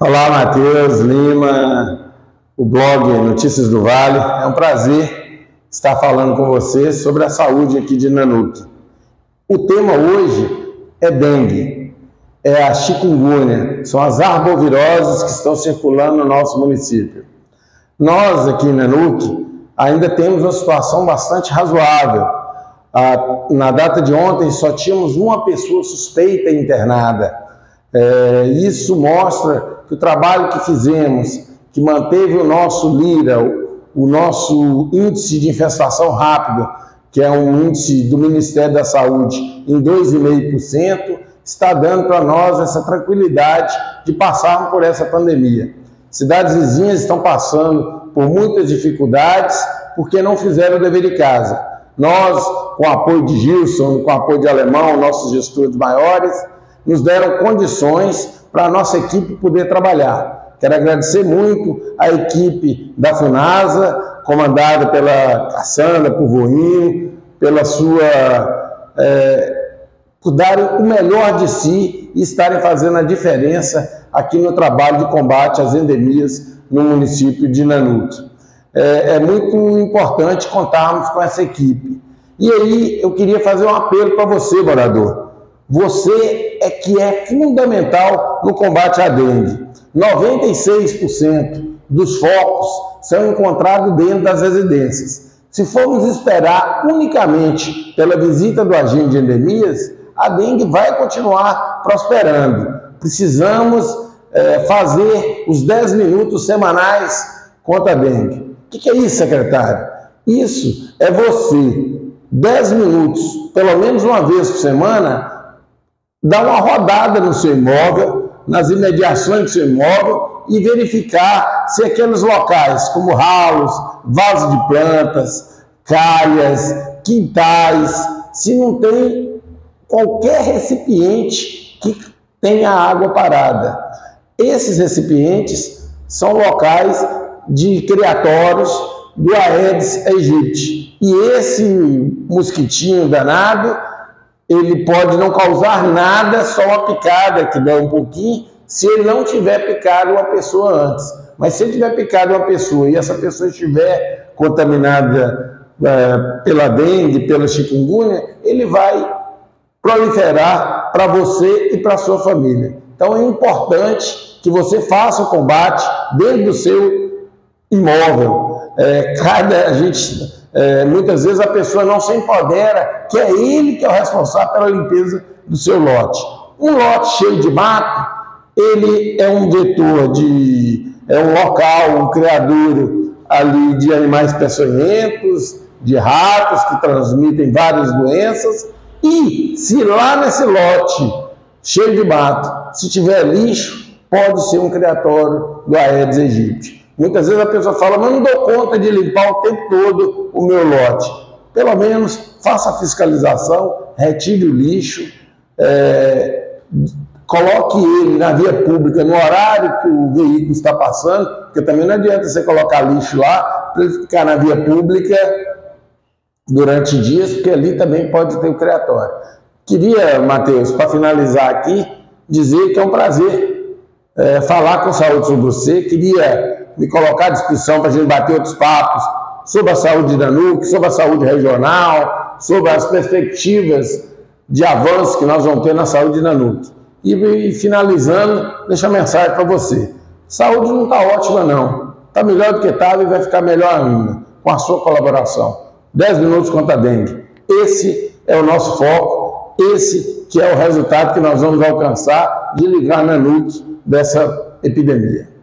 Olá, Matheus Lima, o blog Notícias do Vale. É um prazer estar falando com você sobre a saúde aqui de Nanuque. O tema hoje é dengue, é a chikungunya, são as arboviroses que estão circulando no nosso município. Nós aqui em Nanuque ainda temos uma situação bastante razoável. na data de ontem só tínhamos uma pessoa suspeita internada. É, isso mostra que o trabalho que fizemos, que manteve o nosso LIRA, o, o nosso índice de infestação rápido, que é um índice do Ministério da Saúde, em 2,5%, está dando para nós essa tranquilidade de passarmos por essa pandemia. Cidades vizinhas estão passando por muitas dificuldades porque não fizeram o dever de casa. Nós, com o apoio de Gilson, com o apoio de Alemão, nossos gestores maiores, nos deram condições para a nossa equipe poder trabalhar. Quero agradecer muito a equipe da FUNASA, comandada pela Cassandra, por Voinho, pela sua. É, por darem o melhor de si e estarem fazendo a diferença aqui no trabalho de combate às endemias no município de Nanuque. É, é muito importante contarmos com essa equipe. E aí eu queria fazer um apelo para você, morador. Você é que é fundamental no combate à dengue. 96% dos focos são encontrados dentro das residências. Se formos esperar unicamente pela visita do agente de endemias, a dengue vai continuar prosperando. Precisamos é, fazer os 10 minutos semanais contra a dengue. O que é isso, secretário? Isso é você, 10 minutos, pelo menos uma vez por semana, dar uma rodada no seu imóvel, nas imediações do seu imóvel e verificar se aqueles locais, como ralos, vasos de plantas, calhas, quintais, se não tem qualquer recipiente que tenha água parada. Esses recipientes são locais de criatórios do Aedes aegypti. E esse mosquitinho danado ele pode não causar nada, só uma picada que dá um pouquinho, se ele não tiver picado uma pessoa antes. Mas se ele tiver picado uma pessoa e essa pessoa estiver contaminada é, pela dengue, pela chikungunya, ele vai proliferar para você e para sua família. Então é importante que você faça o combate dentro do seu imóvel. É, cada a gente é, muitas vezes a pessoa não se empodera que é ele que é o responsável pela limpeza do seu lote. Um lote cheio de mato, ele é um vetor de. é um local, um criadouro ali de animais peçonhentos, de ratos que transmitem várias doenças. E se lá nesse lote cheio de mato, se tiver lixo, pode ser um criatório do Aedes aegypti. Muitas vezes a pessoa fala, mas não dou conta de limpar o tempo todo o meu lote. Pelo menos faça a fiscalização, retire o lixo, é, coloque ele na via pública no horário que o veículo está passando, porque também não adianta você colocar lixo lá para ele ficar na via pública durante dias, porque ali também pode ter o criatório. Queria, Matheus, para finalizar aqui, dizer que é um prazer é, falar com saúde sobre você. Queria me colocar à disposição para a gente bater outros papos sobre a saúde da NUC, sobre a saúde regional, sobre as perspectivas de avanço que nós vamos ter na saúde da NUC. E, e finalizando, deixa a mensagem para você. Saúde não está ótima, não. Está melhor do que estava e vai ficar melhor ainda, com a sua colaboração. 10 minutos contra a dengue. Esse é o nosso foco, esse que é o resultado que nós vamos alcançar de ligar na NUC dessa epidemia.